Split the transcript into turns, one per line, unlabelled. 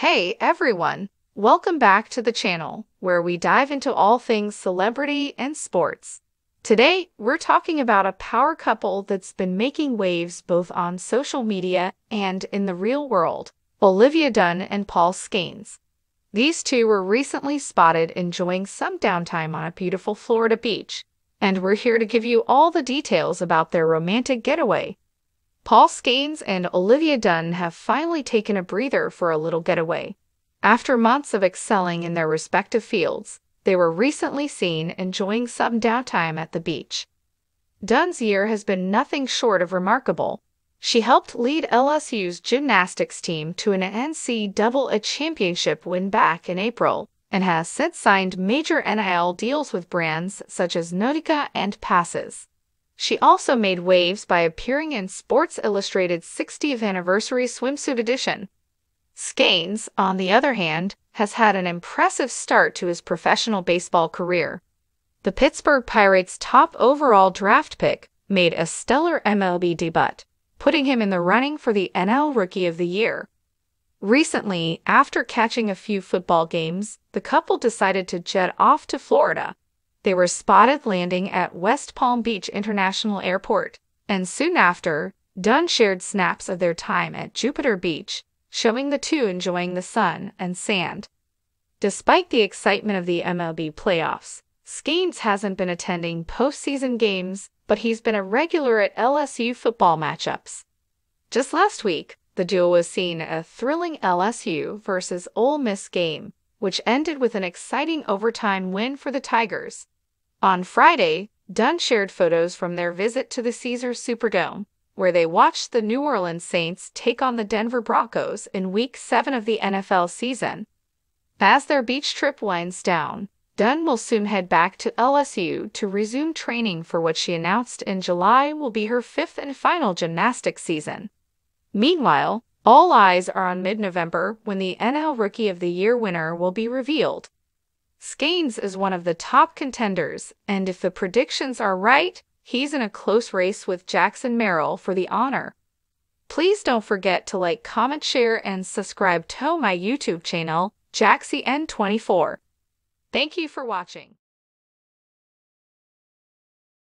Hey everyone! Welcome back to the channel where we dive into all things celebrity and sports. Today, we're talking about a power couple that's been making waves both on social media and in the real world Olivia Dunne and Paul Skenes. These two were recently spotted enjoying some downtime on a beautiful Florida beach, and we're here to give you all the details about their romantic getaway. Paul Skenes and Olivia Dunne have finally taken a breather for a little getaway. After months of excelling in their respective fields, they were recently seen enjoying some downtime at the beach. Dunne's year has been nothing short of remarkable. She helped lead LSU's gymnastics team to an NCAA championship win back in April and has since signed major NIL deals with brands such as Nautica and Passes. She also made waves by appearing in Sports Illustrated's 60th anniversary swimsuit edition. Skenes, on the other hand, has had an impressive start to his professional baseball career. The Pittsburgh Pirates' top overall draft pick made a stellar MLB debut, putting him in the running for the NL Rookie of the Year. Recently, after catching a few football games, the couple decided to jet off to Florida they were spotted landing at West Palm Beach International Airport, and soon after, Dunne shared snaps of their time at Jupiter Beach, showing the two enjoying the sun and sand. Despite the excitement of the MLB playoffs, Skenes hasn't been attending postseason games, but he's been a regular at LSU football matchups. Just last week, the duo was seen at a thrilling LSU versus Ole Miss game, which ended with an exciting overtime win for the Tigers. On Friday, Dunne shared photos from their visit to the Caesars Superdome, where they watched the New Orleans Saints take on the Denver Broncos in Week 7 of the NFL season. As their beach trip winds down, Dunne will soon head back to LSU to resume training for what she announced in July will be her fifth and final gymnastics season. Meanwhile, all eyes are on mid November when the NL Rookie of the Year winner will be revealed. Skenes is one of the top contenders, and if the predictions are right, he's in a close race with Jackson Merrill for the honor. Please don't forget to like, comment, share, and subscribe to my YouTube channel, JaxceyN24. Thank you for watching.